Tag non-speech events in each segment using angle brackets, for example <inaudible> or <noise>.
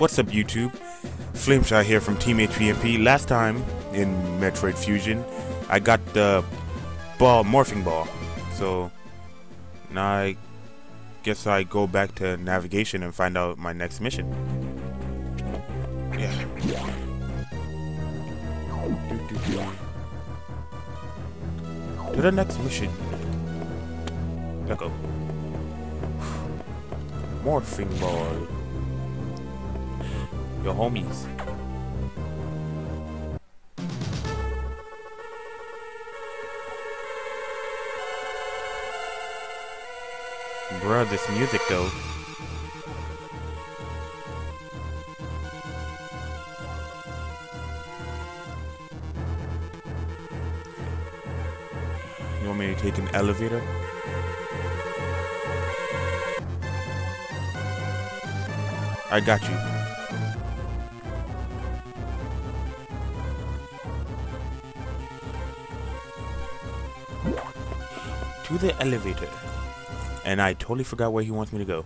What's up, YouTube? Flameshot here from Team HPMP. Last time in Metroid Fusion, I got the ball, morphing ball. So now I guess I go back to navigation and find out my next mission. Yeah. To the next mission. Let go. <sighs> Morphing ball. Your homies. Bruh, this music though. You want me to take an elevator? I got you. To the elevator. And I totally forgot where he wants me to go.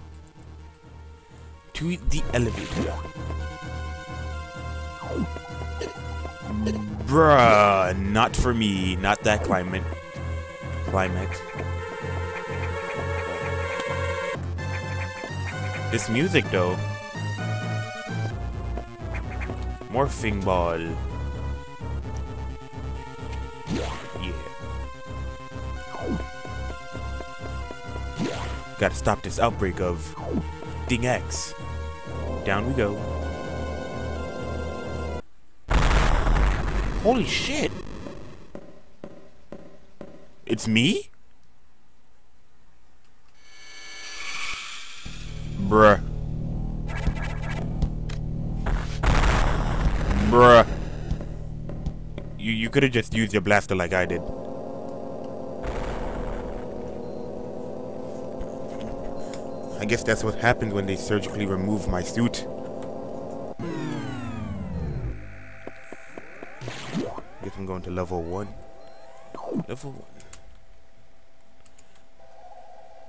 To the elevator. Bruh, not for me. Not that climate. Climate. This music though. Morphing ball. Gotta stop this outbreak of Ding X. Down we go. Holy shit! It's me? Bruh. Bruh. You you could have just used your blaster like I did. I guess that's what happened when they surgically removed my suit. I Guess I'm going to level one. Level one.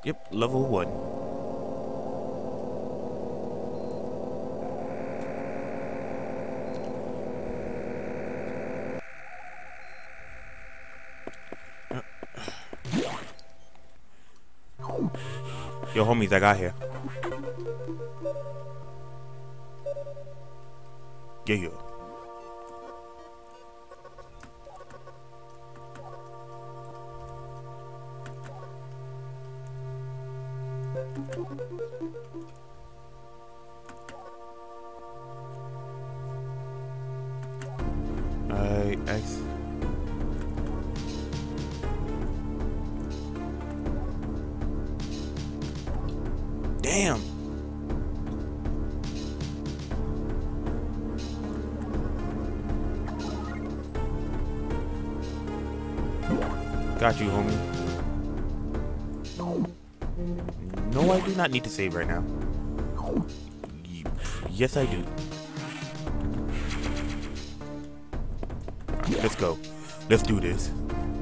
Yep, level one. Yo, homies, I got here. Yeah, yeah. I X. Got you, homie. No, I do not need to save right now. Yes, I do. Alright, let's go. Let's do this.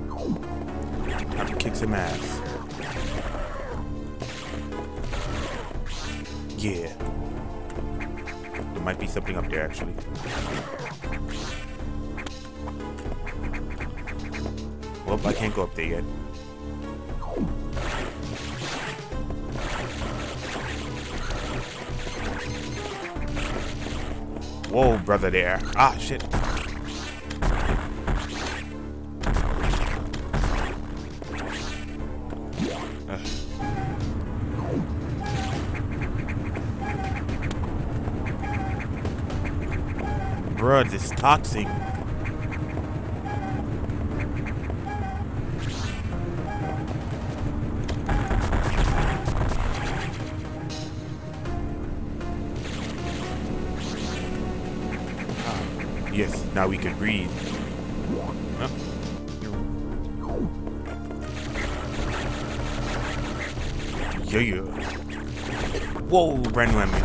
Time to kick some ass. Yeah. There might be something up there, actually. Well, I can't go up there yet. Whoa, brother there. Ah, shit. Bruh, this toxic. Now we can breathe. Huh? Yeah, yeah. Whoa, brand new enemy.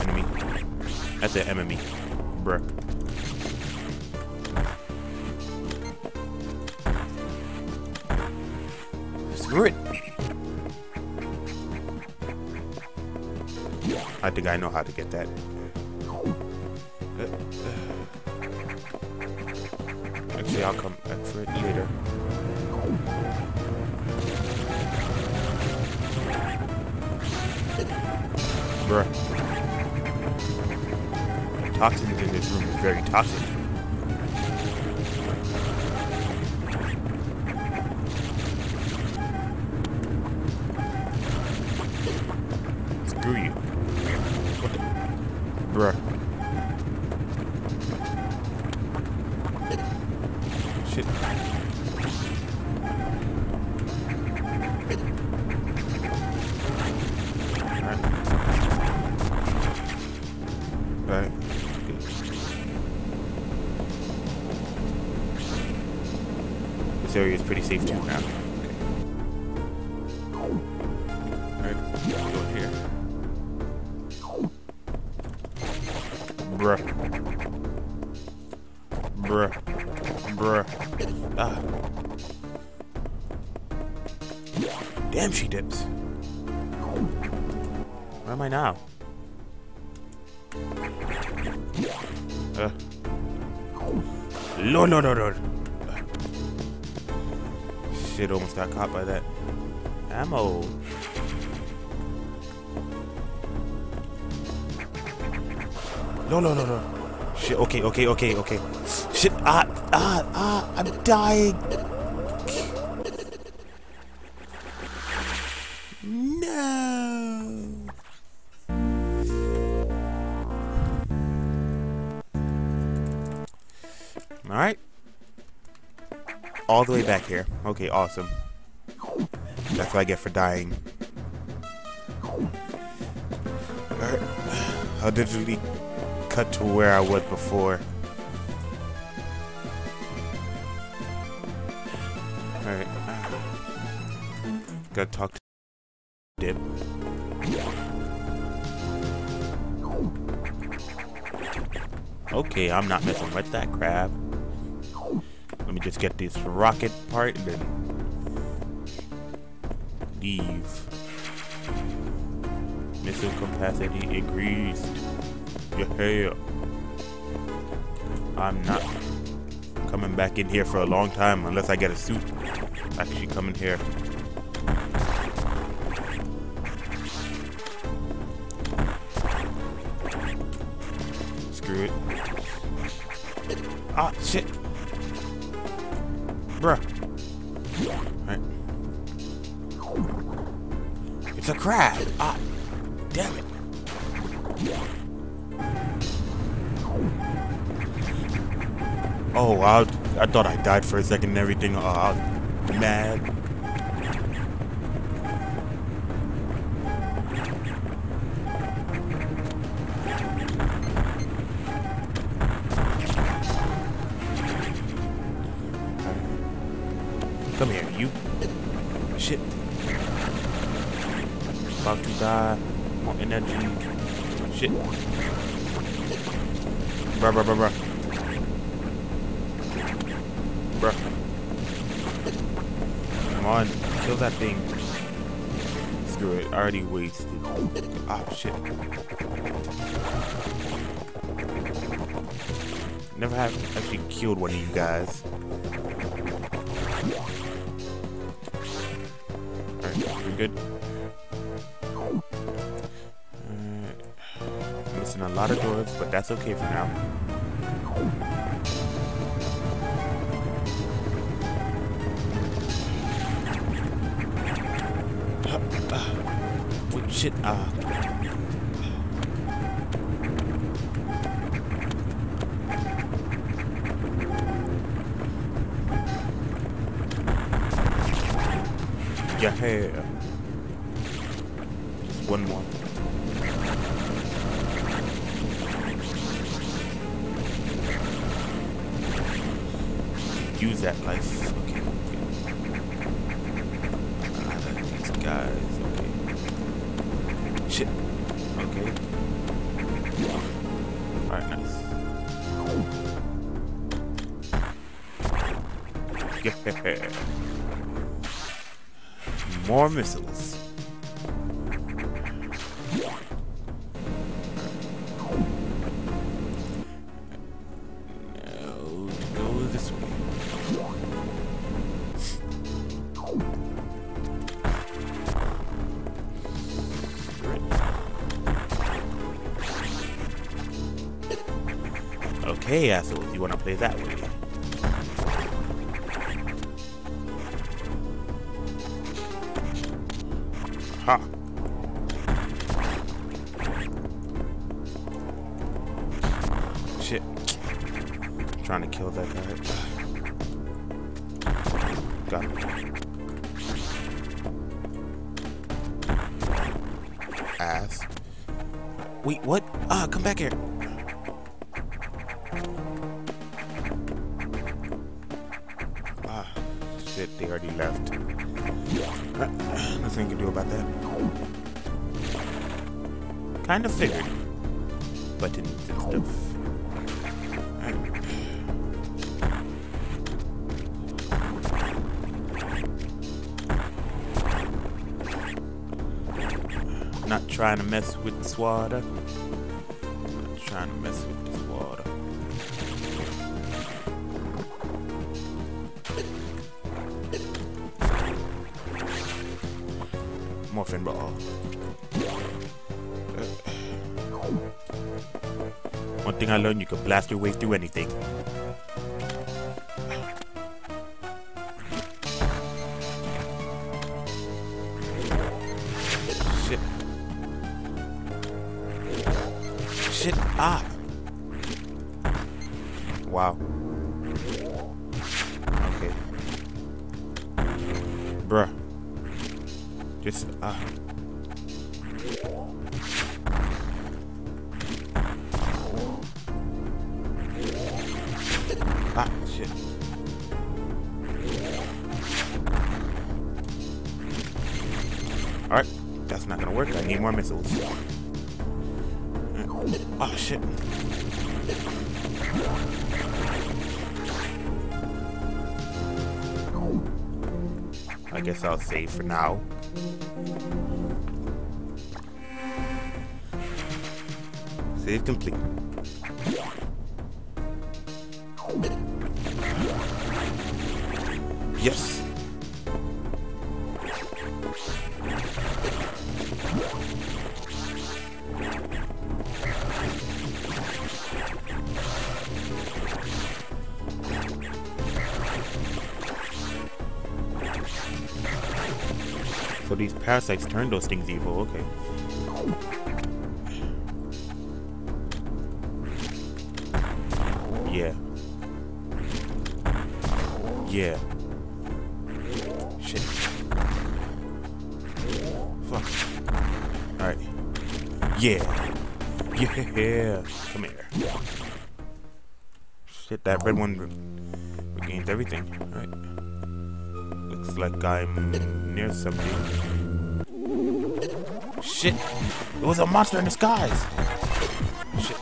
enemy. That's an enemy. Bruh. Screw it. I think I know how to get that. Actually, I'll come back for it later. Bruh. Toxins in this room is very toxic. This area is pretty safe now. Okay. Shit, almost got caught by that. Ammo. No, no, no, no. Shit, okay, okay, okay, okay. Shit, ah, ah, ah, I'm dying. All the way back here. Okay, awesome. That's what I get for dying. Alright. I'll digitally cut to where I was before. Alright. Gotta talk to Dip. Okay, I'm not messing with that crab. Just get this rocket part and then leave. Missile capacity increased. Yeah. I'm not coming back in here for a long time unless I get a suit. Actually coming here. Screw it. Ah, shit. Bruh. Right. It's a crab. Ah, damn it. Oh, I, I thought I died for a second and everything. Oh, I was mad. Die. More energy. Shit. Bruh, bruh, bruh, bruh. Bruh. Come on, kill that thing. Screw it, I already wasted. Ah, shit. Never have actually killed one of you guys. Alright, we're good. Lot of doors, but that's okay for now. What shit? Ah. Yeah. Just one more. Use that life. Okay. Ah, these guys. Okay. Shit. Okay. Alright, nice. Yeah. <laughs> More missiles. Assholes, you wanna play that way? Ha! Shit. trying to kill that guy. Got him. Ass. Wait, what? Ah, come back here. About that. Kind of figured. Buttons and stuff. Alright. Not trying to mess with the swatter. Thing I learned, you can blast your way through anything. Shit. Shit. Ah. Wow. Ah, shit. Alright, that's not gonna work. I need more missiles. Oh, shit. I guess I'll save for now. Save complete. Yes. So these parasites turn those things evil, okay. Alright. Yeah. <laughs> Yeah. Come here. Shit, that red one re regains everything. Alright. Looks like I'm near something. Shit. It was a monster in disguise. Shit.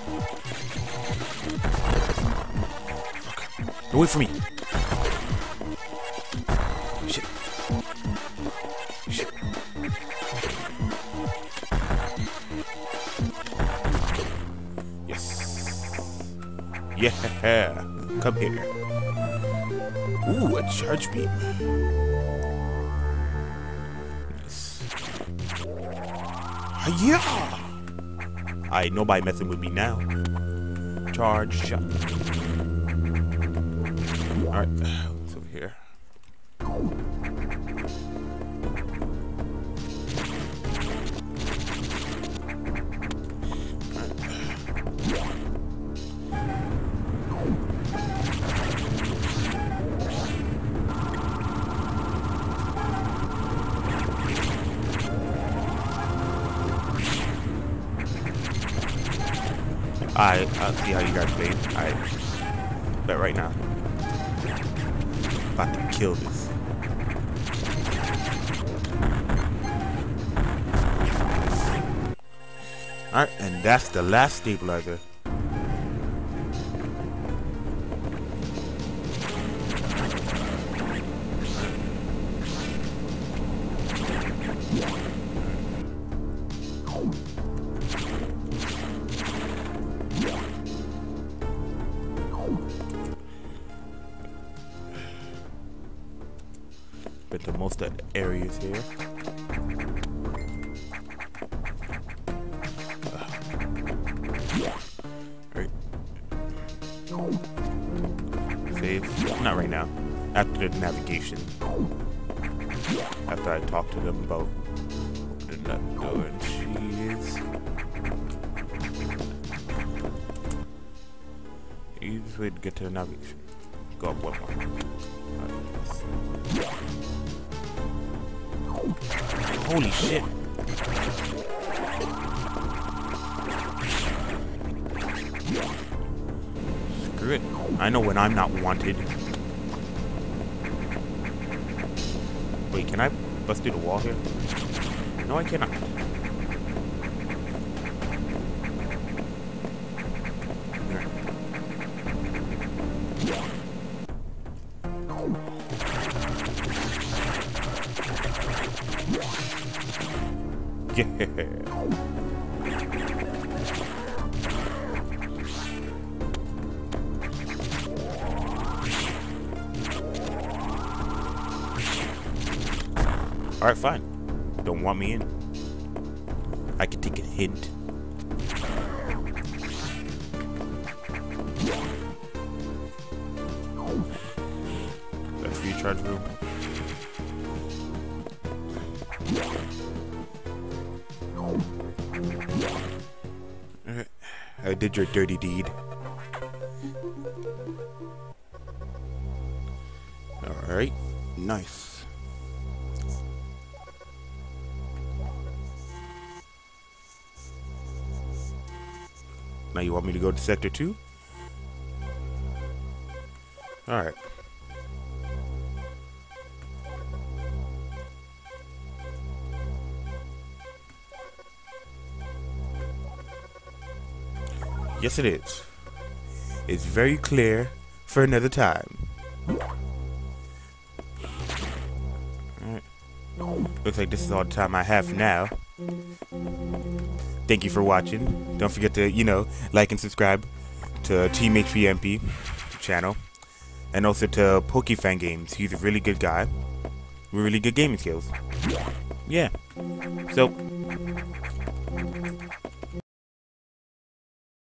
Away from me. Yeah. Come here. Ooh, a charge beam. Yeah. I nobody messing with me now. Charge shot. Alright, what's over here? Alright, uh, I'll see how you guys played. Alright. Bet right now. About to kill this. Alright, and that's the last stabilizer. Most of the areas here. Uh, right. Save. Not right now. After the navigation. After I talk to them about opening that door and. Easiest way to get to the navigation. Go up one more. Holy shit. Screw it. I know when I'm not wanted. Wait, can I bust through the wall here? No, I cannot. Yeah. Alright, fine. Don't want me in. I can take a hint. That's recharge charge room. I did your dirty deed. Alright, nice. Now you want me to go to Sector 2? Alright. Yes, it is. It's very clear for another time. Looks like this is all the time I have now. Thank you for watching. Don't forget to, you know, like and subscribe to Team HPMP channel. And also to Pokefan Games. He's a really good guy. Really good gaming skills. Yeah. So,